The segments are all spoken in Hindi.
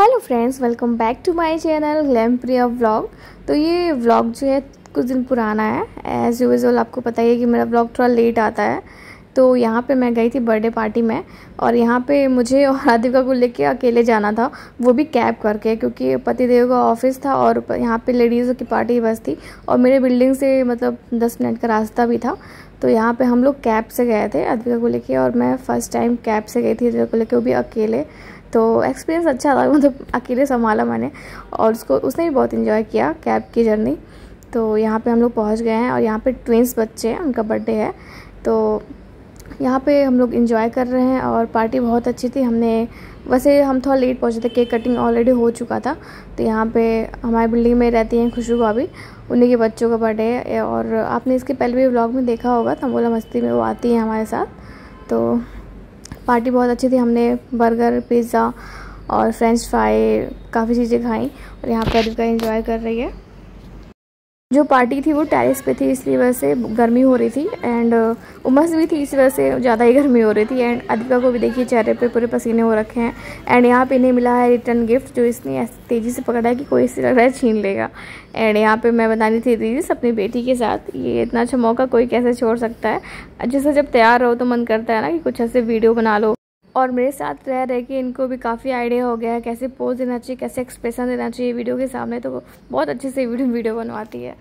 Hello friends, welcome back to my channel glam Priya vlog. तो ये व्लॉग जो है, कुछ दिन पुराना है। एज़ यूजल आपको पता ही है कि मेरा व्लॉग थोड़ा लेट आता है। तो यहाँ पे मैं गई थी बर्थडे पार्टी में और यहाँ पे मुझे और राधिका को लेके अकेले जाना था। वो भी कैब करके, क्योंकि पतिदेव का ऑफ़िस था और यहाँ पे लेडीज़ों की पार्टी बस थी और मेरे बिल्डिंग से मतलब दस मिनट का रास्ता भी था। तो यहाँ पे हम लोग कैब से गए थे अद्विका को लेके और मैं फ़र्स्ट टाइम कैब से गई थी अद्विका को लेके, वो भी अकेले। तो एक्सपीरियंस अच्छा था मतलब अकेले संभाला मैंने और उसको, उसने भी बहुत इन्जॉय किया कैब की जर्नी तो यहाँ पे हम लोग पहुँच गए हैं और यहाँ पे ट्विंस बच्चे हैं, उनका बर्थडे है। तो यहाँ पे हम लोग इन्जॉय कर रहे हैं और पार्टी बहुत अच्छी थी। हमने, वैसे हम थोड़ा लेट पहुँचे थे केक कटिंग ऑलरेडी हो चुका था। तो यहाँ पे हमारी बिल्डिंग में रहती हैं खुशबू भाभी उन्हीं के बच्चों का बर्थडे है। और आपने इसके पहले भी व्लॉग में देखा होगा बोला मस्ती में वो आती हैं हमारे साथ। तो पार्टी बहुत अच्छी थी। हमने बर्गर, पिज़्ज़ा और फ्रेंच फ्राई, काफ़ी चीज़ें खाई और यहाँ पर का इन्जॉय कर रही है। जो पार्टी थी वो टेरिस पे थी इसलिए वजह से गर्मी हो रही थी एंड uh, उमस भी थी इस वजह से ज़्यादा ही गर्मी हो रही थी एंड अदिका को भी देखिए चेहरे पे पूरे पसीने हो रखे हैं एंड यहाँ पे इन्हें मिला है रिटर्न गिफ्ट जो इसने तेज़ी से पकड़ा है कि कोई इसी लग रहा है छीन लेगा एंड यहाँ पे मैं बतानी थी दीदी अपनी बेटी के साथ ये इतना अच्छा मौका कोई कैसे छोड़ सकता है? जैसे जब तैयार रहो तो मन करता है ना कि कुछ ऐसे वीडियो बना लो। और मेरे साथ रह रहे कि इनको भी काफ़ी आइडिया हो गया है कैसे पोज देना चाहिए, कैसे एक्सप्रेशन देना चाहिए वीडियो के सामने तो बहुत अच्छे से वीडियो वीडियो बनवाती है।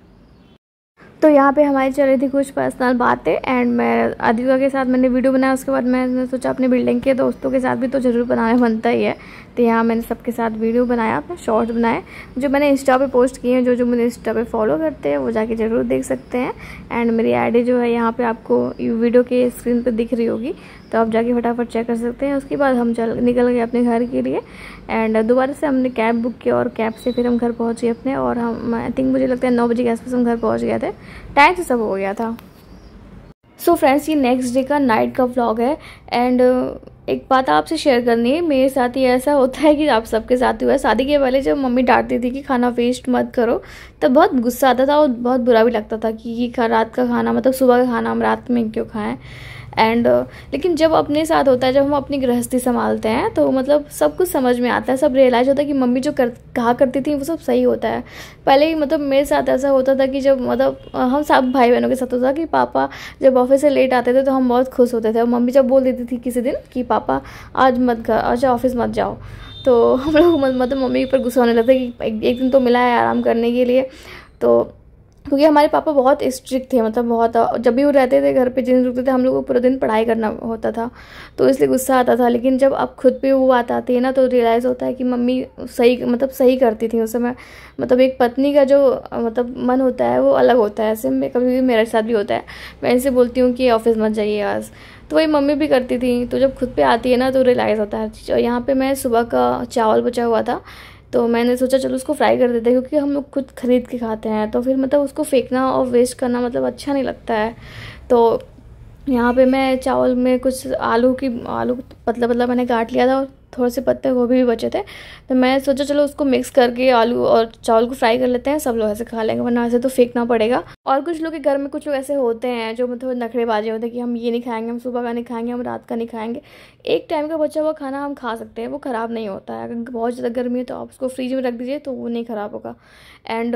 तो यहाँ पे हमारी चल रही थी कुछ पर्सनल बातें एंड मैं अधिका के साथ मैंने वीडियो बनाया, उसके बाद मैंने सोचा अपने बिल्डिंग के दोस्तों के साथ भी तो ज़रूर बनाना बनता ही है। तो यहाँ मैंने सबके साथ वीडियो बनाया, अपने शॉर्ट्स बनाए। जो मैंने इंस्टा पे पोस्ट किए हैं, जो जो मुझे इंस्टा पे फॉलो करते हैं, वो जाके ज़रूर देख सकते हैं। एंड मेरी आईडी जो है, यहाँ पे आपको वीडियो के स्क्रीन पर दिख रही होगी। तो आप जाके फटाफट चेक कर सकते हैं। उसके बाद हम चल, निकल गए अपने घर के लिए। एंड दोबारा से हमने कैब बुक किया और कैब से फिर हम घर पहुँच अपने। और हम आई थिंक मुझे लगता है नौ बजे के आसपास हम घर पहुँच गए थे। टाइम से सब हो गया था। सो फ्रेंड्स ये नेक्स्ट डे का नाइट का व्लॉग है एंड uh, एक बात आपसे शेयर करनी है मेरे साथ ही ऐसा होता है कि आप सबके साथ हुआ है। शादी के पहले जब मम्मी डांटती थी कि खाना वेस्ट मत करो तब बहुत गुस्सा आता था और बहुत बुरा भी लगता था कि ये रात का खाना मतलब सुबह का खाना हम रात में क्यों खाएँ? एंड uh, लेकिन जब अपने साथ होता है जब हम अपनी गृहस्थी संभालते हैं तो मतलब सब कुछ समझ में आता है सब रियलाइज़ होता है कि मम्मी जो कर कहा करती थी वो सब सही होता है। पहले ही मतलब मेरे साथ ऐसा होता था कि जब मतलब हम सब भाई बहनों के साथ होता था कि पापा जब ऑफ़िस से लेट आते थे तो हम बहुत खुश होते थे। और मम्मी जब बोल देती थी किसी दिन कि पापा आज मत आज ऑफ़िस मत जाओ। तो हम लोग मतलब मम्मी पर गुस्सा होने लगता कि एक दिन तो मिला है आराम करने के लिए। तो क्योंकि हमारे पापा बहुत स्ट्रिक्ट थे मतलब बहुत, जब भी वो रहते थे घर पे जिन रुकते थे, हम लोग को पूरा दिन पढ़ाई करना होता था तो इसलिए गुस्सा आता था। लेकिन जब अब खुद पे वो बात आती है ना तो रियलाइज़ होता है कि मम्मी सही मतलब सही करती थी उस समय। मतलब एक पत्नी का जो मतलब मन होता है, वो अलग होता है। ऐसे में कभी मेरे साथ भी होता है। मैं इनसे बोलती हूँ कि ऑफ़िस मत जाइए आज। तो वही मम्मी भी करती थी। तो जब खुद पे आती है ना तो रियलाइज़ होता है। और यहाँ पे मैं सुबह का चावल बचा हुआ था। तो मैंने सोचा, चलो उसको फ्राई कर देते हैं, क्योंकि हम लोग खुद ख़रीद के खाते हैं। तो फिर मतलब उसको फेंकना और वेस्ट करना मतलब अच्छा नहीं लगता है। तो यहाँ पे मैं चावल में कुछ आलू की, आलू पतला पतला मैंने काट लिया था और थोड़े से पत्ते गोभी भी बचे थे। तो मैं सोचा चलो उसको मिक्स करके आलू और चावल को फ्राई कर लेते हैं, सब लोग ऐसे खा लेंगे, वरना ऐसे तो फेंकना पड़ेगा। और कुछ लोग के घर में कुछ लोग ऐसे होते हैं जो मतलब नखड़ेबाजी होते हैं कि हम ये नहीं खाएँगे, हम सुबह का नहीं खाएँगे, हम रात का नहीं खाएँगे। एक टाइम का बचा हुआ खाना हम खा सकते हैं, वो ख़राब नहीं होता है। अगर बहुत ज़्यादा गर्मी है तो आप उसको फ्रिज में रख दीजिए तो वो नहीं ख़राब होगा। एंड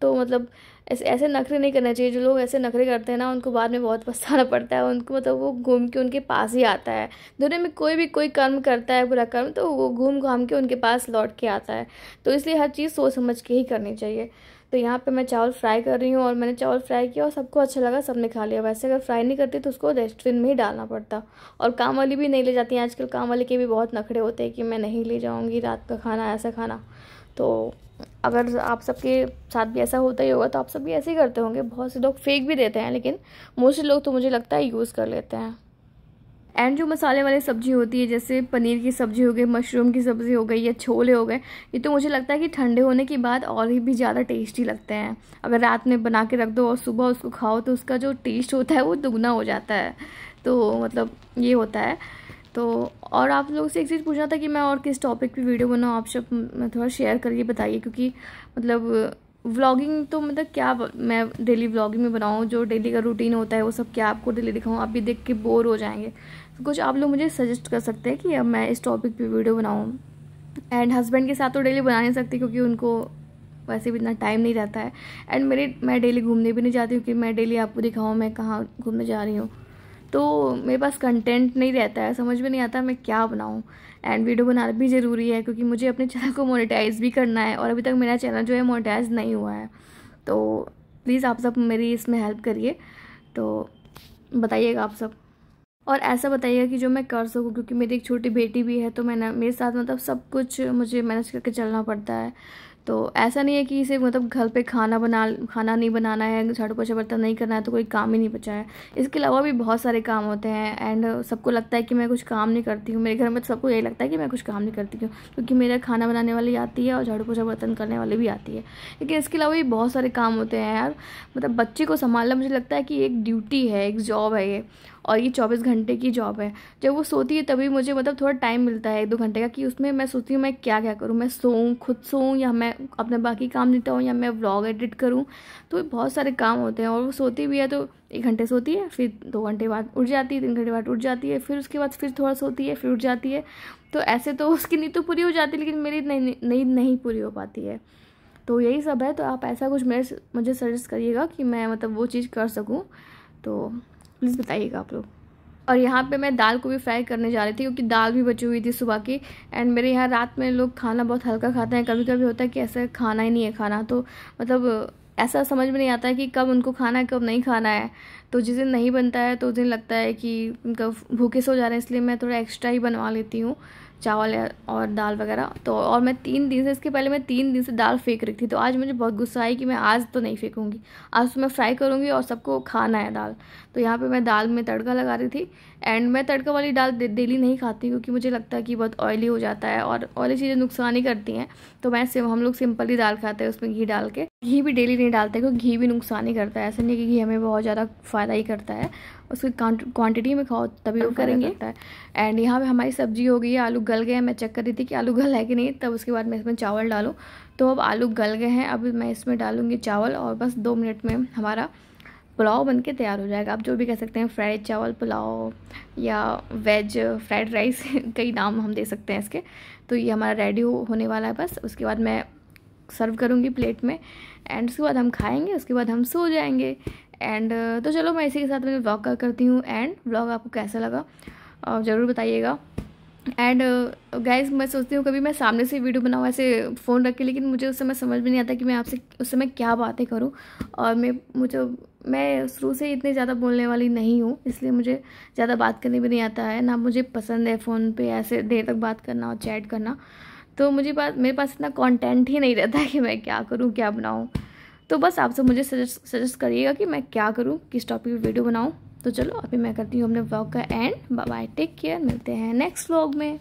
तो मतलब ऐसे ऐसे नखरे नहीं करना चाहिए। जो लोग ऐसे नखरे करते हैं ना, उनको बाद में बहुत पछताना पड़ता है। उनको मतलब वो घूम के उनके पास ही आता है। दुनिया में कोई भी, कोई कर्म करता है, बुरा कर्म तो वो घूम घाम के उनके पास लौट के आता है। तो इसलिए हर चीज़ सोच समझ के ही करनी चाहिए। तो यहाँ पे मैं चावल फ्राई कर रही हूँ और मैंने चावल फ्राई किया और सबको अच्छा लगा, सबने खा लिया। वैसे अगर फ्राई नहीं करती तो उसको डस्टबिन में ही डालना पड़ता। और काम वाली भी नहीं ले जाती हैं। आजकल काम वाले के भी बहुत नखड़े होते हैं कि मैं नहीं ले जाऊँगी रात का खाना, ऐसा खाना। तो अगर आप सबके साथ भी ऐसा होता ही होगा तो आप सब भी ऐसे ही करते होंगे। बहुत से लोग फेक भी देते हैं, लेकिन मोस्टली लोग तो मुझे लगता है यूज़ कर लेते हैं। एंड जो मसाले वाली सब्ज़ी होती है, जैसे पनीर की सब्ज़ी हो गई मशरूम की सब्ज़ी हो गई, या छोले हो गए, ये तो मुझे लगता है कि ठंडे होने के बाद और ही भी ज़्यादा टेस्टी लगते हैं। अगर रात में बना के रख दो और सुबह उसको खाओ तो उसका जो टेस्ट होता है, वो दुगना हो जाता है। तो मतलब ये होता है। तो और आप लोगों से एक चीज़ पूछना था कि मैं और किस टॉपिक पे वीडियो बनाऊँ, आप सब थोड़ा शेयर करिए बताइए, क्योंकि मतलब व्लॉगिंग तो मतलब क्या मैं डेली व्लॉगिंग में बनाऊँ, जो डेली का रूटीन होता है, वो सब क्या आपको डेली दिखाऊँ, आप भी देख के बोर हो जाएँगे। तो कुछ आप लोग मुझे सजेस्ट कर सकते हैं कि अब मैं इस टॉपिक पे वीडियो बनाऊँ। एंड हस्बैंड के साथ तो डेली बना नहीं सकती, क्योंकि उनको वैसे भी इतना टाइम नहीं रहता है। एंड मेरे, मैं डेली घूमने भी नहीं जाती हूँ कि मैं डेली आपको दिखाऊँ, मैं कहाँ घूमने जा रही हूँ। तो मेरे पास कंटेंट नहीं रहता है, समझ में नहीं आता मैं क्या बनाऊँ। एंड वीडियो बनाना भी ज़रूरी है, क्योंकि मुझे अपने चैनल को मोनेटाइज भी करना है, और अभी तक मेरा चैनल जो है मोनेटाइज नहीं हुआ है। तो प्लीज़ आप सब मेरी इसमें हेल्प करिए तो बताइएगा आप सब। और ऐसा बताइएगा कि जो मैं कर सकूँ, क्योंकि मेरी एक छोटी बेटी भी है तो मैंने, मेरे साथ मतलब सब कुछ मुझे मैनेज करके चलना पड़ता है। तो ऐसा नहीं है कि इसे मतलब घर पे खाना बना, खाना नहीं बनाना है, झाड़ू पोछा बर्तन नहीं करना है तो कोई काम ही नहीं बचा है। इसके अलावा भी बहुत सारे काम होते हैं एंड सबको लगता है कि मैं कुछ काम नहीं करती हूँ। मेरे घर में तो सबको यही लगता है कि मैं कुछ काम नहीं करती हूँ, क्योंकि मेरा खाना बनाने वाली आती है और झाड़ू पोछा बर्तन करने वाली भी आती है। लेकिन इसके अलावा भी बहुत सारे काम होते हैं यार। मतलब बच्चे को संभालना मुझे लगता है कि एक ड्यूटी है, एक जॉब है ये। और ये चौबीस घंटे की जॉब है। जब वो सोती है तभी मुझे मतलब थोड़ा टाइम मिलता है एक दो घंटे का कि उसमें मैं सोचती हूँ मैं क्या क्या करूँ, मैं सोऊँ, खुद सोऊँ या मैं अपने बाकी काम निपटाऊँ या मैं व्लॉग एडिट करूँ। तो बहुत सारे काम होते हैं और वो सोती भी है तो एक घंटे सोती है, फिर दो घंटे बाद उठ जाती है, तीन घंटे बाद उठ जाती है, फिर उसके बाद फिर थोड़ा सोती है, फिर उठ जाती है। तो ऐसे तो उसकी नींद तो पूरी हो जाती है लेकिन मेरी नींद नहीं पूरी हो पाती है। तो यही सब है तो आप ऐसा कुछ मेरे मुझे सजेस्ट करिएगा कि मैं मतलब वो चीज़ कर सकूँ। तो प्लीज़ बताइएगा आप लोग। और यहाँ पे मैं दाल को भी फ्राई करने जा रही थी, क्योंकि दाल भी बची हुई थी सुबह की। एंड मेरे यहाँ रात में लोग खाना बहुत हल्का खाते हैं। कभी कभी होता है कि ऐसा खाना ही नहीं है खाना। तो मतलब ऐसा समझ में नहीं आता है कि कब उनको खाना है, कब नहीं खाना है। तो जिस दिन नहीं बनता है तो उस दिन लगता है कि उनका भूखे सो जा रहे हैं, इसलिए मैं थोड़ा एक्स्ट्रा ही बनवा लेती हूँ। चावल और दाल वगैरह। तो और मैं तीन दिन से, इसके पहले मैं तीन दिन से दाल फेंक रही थी। तो आज मुझे बहुत गुस्सा आई कि मैं आज तो नहीं फेंकूँगी। आज तो मैं फ्राई करूँगी और सबको खाना है दाल। तो यहाँ पे मैं दाल में तड़का लगा रही थी। एंड मैं तड़का वाली दाल डेली नहीं खाती क्योंकि मुझे लगता है कि बहुत ऑयली हो जाता है और ऑयली चीज़ें नुकसान ही करती हैं। तो मैं हम लोग सिंपल ही दाल खाते हैं, उसमें घी डाल के। घी भी डेली नहीं डालते क्योंकि घी भी नुकसान ही करता है। ऐसा नहीं कि घी हमें बहुत ज़्यादा फ़ायदा ही करता है। उसकी क्वांटिटी में खाओ तभी वो करेंगे। एंड यहाँ पे हमारी सब्ज़ी हो गई है आलू गल गए हैं मैं चेक कर रही थी कि आलू गल है कि नहीं तब उसके बाद मैं इसमें चावल डालूँ। तो अब आलू गल गए हैं अब मैं इसमें डालूँगी चावल और बस दो मिनट में हमारा पुलाव बन के तैयार हो जाएगा। आप जो भी कह सकते हैं फ्राइड चावल पुलाव या वेज फ्राइड राइस कई नाम हम दे सकते हैं इसके। तो ये हमारा रेडी होने वाला है बस। उसके बाद मैं सर्व करूँगी प्लेट में। एंड उसके बाद हम खाएँगे उसके बाद हम सो जाएँगे। एंड तो चलो मैं इसी के साथ मैं ब्लॉग करती हूँ एंड ब्लॉग आपको कैसा लगा ज़रूर बताइएगा। एंड गाइज़ मैं सोचती हूँ कभी मैं सामने से वीडियो बनाऊँ, ऐसे फ़ोन रख के, लेकिन मुझे उस समय समझ में नहीं आता कि मैं आपसे उस समय क्या बातें करूँ। और मैं, मुझे, मैं शुरू से इतनी ज़्यादा बोलने वाली नहीं हूँ, इसलिए मुझे ज़्यादा बात करने भी नहीं आता है, ना मुझे पसंद है फ़ोन पे ऐसे देर तक बात करना और चैट करना। तो मुझे पास मेरे पास इतना कंटेंट ही नहीं रहता कि मैं क्या करूँ, क्या बनाऊँ। तो बस आप सब मुझे सजेस्ट सजेस्ट करिएगा कि मैं क्या करूँ, किस टॉपिक पर वीडियो बनाऊँ। तो चलो, अभी मैं करती हूँ अपने ब्लॉग का एंड बाय टेक केयर मिलते हैं नेक्स्ट ब्लॉग में।